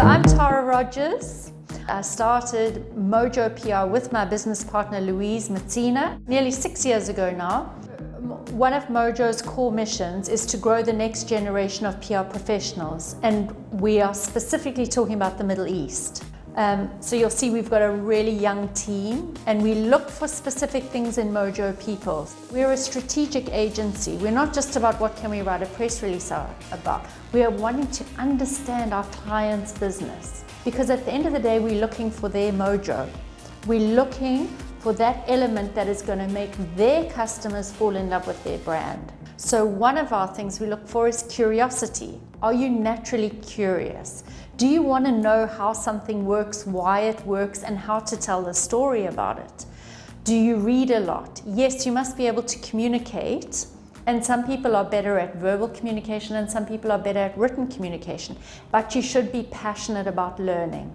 I'm Tara Rogers. I started Mojo PR with my business partner Louise Mazzina nearly six years ago now. One of Mojo's core missions is to grow the next generation of PR professionals, and we are specifically talking about the Middle East. Um, so you'll see we've got a really young team and we look for specific things in Mojo people. We're a strategic agency. We're not just about what can we write a press release about. We are wanting to understand our client's business because at the end of the day we're looking for their mojo. We're looking for that element that is going to make their customers fall in love with their brand. So one of our things we look for is curiosity. Are you naturally curious? Do you want to know how something works, why it works, and how to tell the story about it? Do you read a lot? Yes, you must be able to communicate. And some people are better at verbal communication and some people are better at written communication. But you should be passionate about learning.